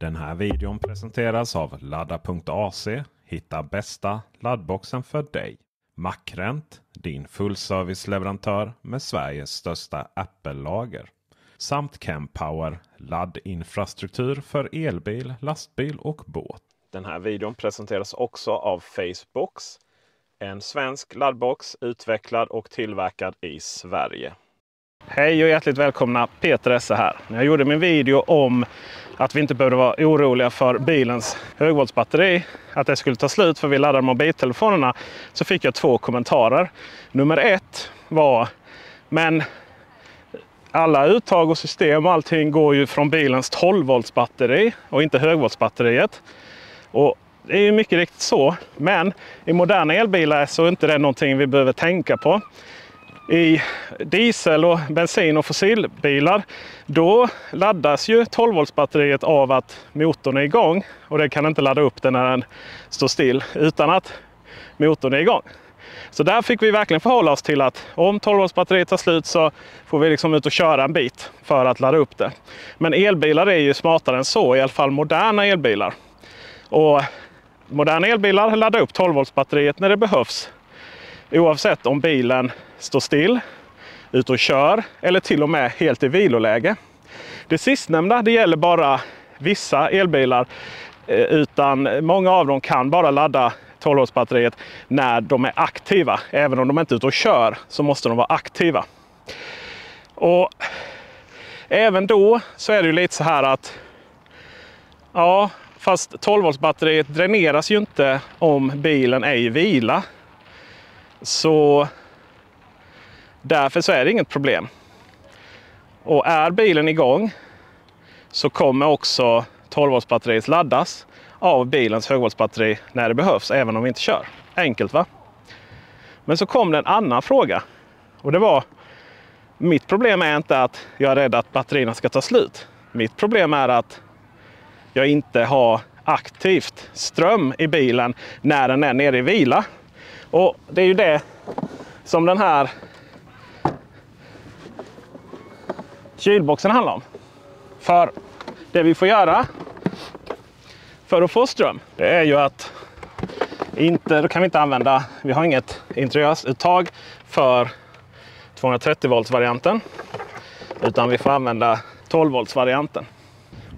Den här videon presenteras av ladda.ac. Hitta bästa laddboxen för dig. Macrent, din fullservice-leverantör med Sveriges största Apple-lager. Samt Kempower, laddinfrastruktur för elbil, lastbil och båt. Den här videon presenteras också av Facebooks. En svensk laddbox utvecklad och tillverkad i Sverige. Hej och hjärtligt välkomna! Peter Esse här. När jag gjorde min video om att vi inte behövde vara oroliga för bilens högvoltsbatteri, att det skulle ta slut för vi laddar mobiltelefonerna, så fick jag två kommentarer. Nummer ett var, men alla uttag och system och allting går ju från bilens 12 volts batteri och inte högvoltsbatteriet. Och det är ju mycket riktigt så, men i moderna elbilar så är inte det någonting vi behöver tänka på i diesel och bensin och fossilbilar, då laddas ju 12 volts batteriet av att motorn är igång. Och det kan inte ladda upp den när den står still utan att motorn är igång. Så där fick vi verkligen förhålla oss till att om 12 volts batteriet tar slut så får vi liksom ut och köra en bit för att ladda upp det. Men elbilar är ju smartare än så, i alla fall moderna elbilar. Och moderna elbilar laddar upp 12 volts batteriet när det behövs. Oavsett om bilen står still, ute och kör eller till och med helt i viloläge. Det sistnämnda det gäller bara vissa elbilar. Eh, utan många av dem kan bara ladda 12-voltsbatteriet när de är aktiva. Även om de inte är ute och kör så måste de vara aktiva. Och Även då så är det ju lite så här att Ja, fast 12-voltsbatteriet dräneras ju inte om bilen är i vila. Så Därför så är det inget problem. Och är bilen igång så kommer också 12 volts batteriet laddas av bilens högvoltsbatteri när det behövs, även om vi inte kör. Enkelt va? Men så kom det en annan fråga. Och det var, mitt problem är inte att jag är rädd att batterierna ska ta slut. Mitt problem är att jag inte har aktivt ström i bilen när den är nere i vila. Och det är ju det som den här kylboxen handlar om. För det vi får göra för att få ström, det är ju att inte, då kan vi inte använda, vi har inget interiörsuttag för 230 volts varianten. Utan vi får använda 12 volts varianten.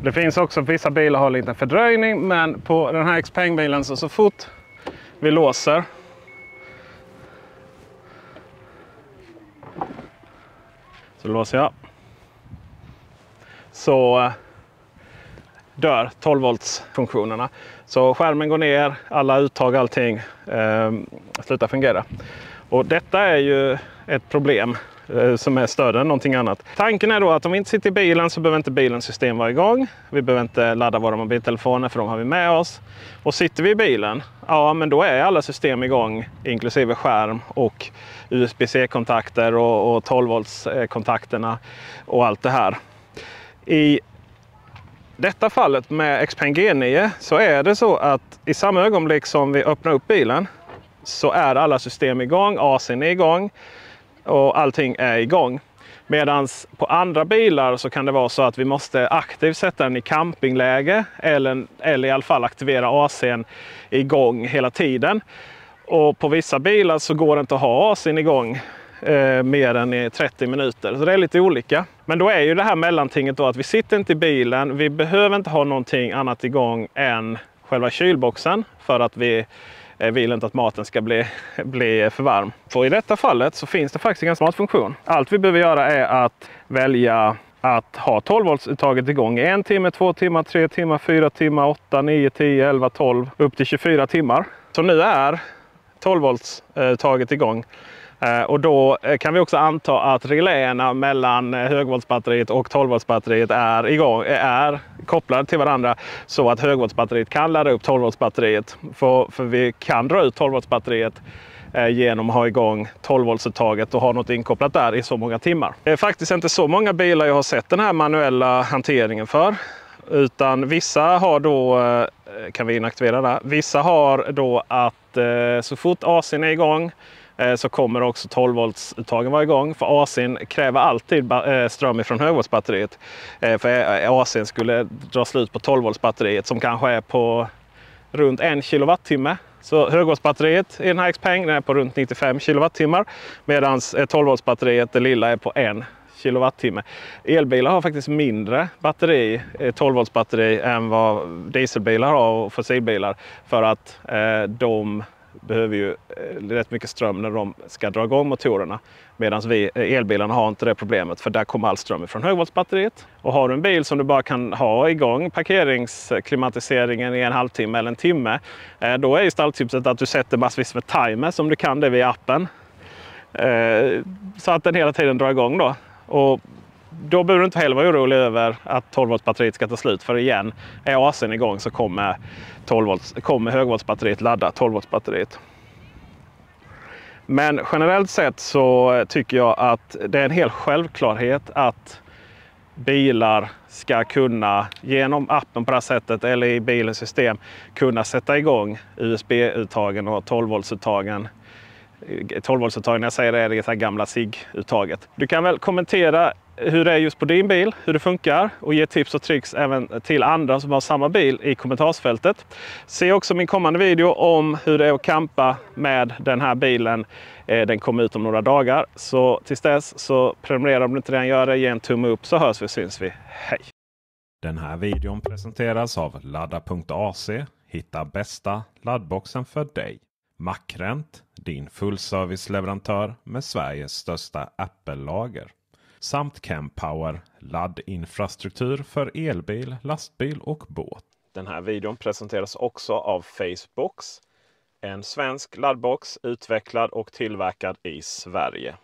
Det finns också vissa bilar har lite fördröjning, men på den här Xpeng-bilen så, så fort vi låser så låser jag så eh, dör 12 volts funktionerna. Så skärmen går ner, alla uttag, allting eh, slutar fungera. Och detta är ju ett problem eh, som är större än någonting annat. Tanken är då att om vi inte sitter i bilen så behöver inte bilens system vara igång. Vi behöver inte ladda våra mobiltelefoner för de har vi med oss. Och sitter vi i bilen, ja men då är alla system igång inklusive skärm och USB-C-kontakter och, och 12 volts kontakterna och allt det här. I detta fallet med Xpeng G9 så är det så att i samma ögonblick som vi öppnar upp bilen så är alla system igång, AC'n är igång och allting är igång. Medan på andra bilar så kan det vara så att vi måste aktivt sätta den i campingläge eller, eller i alla fall aktivera AC'n igång hela tiden. Och på vissa bilar så går det inte att ha AC'n igång eh, mer än i 30 minuter. Så det är lite olika. Men då är ju det här mellantinget då att vi sitter inte i bilen. Vi behöver inte ha någonting annat igång än själva kylboxen för att vi eh, vill inte att maten ska bli, bli för varm. För i detta fallet så finns det faktiskt en ganska smart funktion. Allt vi behöver göra är att välja att ha 12 volts uttaget igång i en timme, två timmar, tre timmar, fyra timmar, åtta, nio, tio, elva, tolv, upp till 24 timmar. Så nu är 12 volts uttaget igång. Eh, och då eh, kan vi också anta att reläerna mellan eh, högvoltsbatteriet och 12-voltsbatteriet är, igång, är kopplade till varandra så att högvoltsbatteriet kan ladda upp 12-voltsbatteriet. För, för vi kan dra ut 12-voltsbatteriet genom att ha igång 12-voltsuttaget och ha något inkopplat där i så många timmar. Det är faktiskt inte så många bilar jag har sett den här manuella hanteringen för. Utan vissa har då, kan vi inaktivera där, vissa har då att så fort AC'n är igång Eh, så kommer också 12 volts uttagen vara igång. För AC'n kräver alltid eh, ström ifrån högvoltsbatteriet. Eh, för AC'n skulle dra slut på 12 volts batteriet som kanske är på runt en kilowattimme. Så högvoltsbatteriet i den här Xpeng är på runt 95 kilowattimmar medan 12 voltsbatteriet, det lilla, är på en kilowattimme. Elbilar har faktiskt mindre batteri, 12 volts batteri än vad dieselbilar har och fossilbilar. För att eh, de behöver ju eh, rätt mycket ström när de ska dra igång motorerna. Medan vi eh, elbilarna har inte det problemet för där kommer all ström från högvoltsbatteriet. Och har du en bil som du bara kan ha igång parkeringsklimatiseringen i en halvtimme eller en timme. Eh, då är ju stalltipset att du sätter massvis med timers om du kan det via appen. Så att den hela tiden drar igång då. Och då behöver du inte heller vara orolig över att 12 volts batteriet ska ta slut. För igen, är AC'n igång så kommer, 12 volts, kommer högvoltsbatteriet ladda 12 volts batteriet. Men generellt sett så tycker jag att det är en hel självklarhet att bilar ska kunna genom appen på det här sättet eller i bilens system kunna sätta igång USB-uttagen och 12 volts-uttagen 12-voltsuttaget, eh, när jag säger det, är det här gamla SIG-uttaget. Du kan väl kommentera hur det är just på din bil, hur det funkar och ge tips och tricks även till andra som har samma bil i kommentarsfältet. Se också min kommande video om hur det är att campa med den här bilen. Eh, den kommer ut om några dagar. Så tills dess så prenumerera om du inte redan gör det. Ge en tumme upp så hörs vi och syns vi. Hej! Den här videon presenteras av ladda.ac. Hitta bästa laddboxen för dig. Macrent, din fullserviceleverantör med Sveriges största Apple-lager. Samt CamPower, laddinfrastruktur för elbil, lastbil och båt. Den här videon presenteras också av Facebooks. En svensk laddbox utvecklad och tillverkad i Sverige.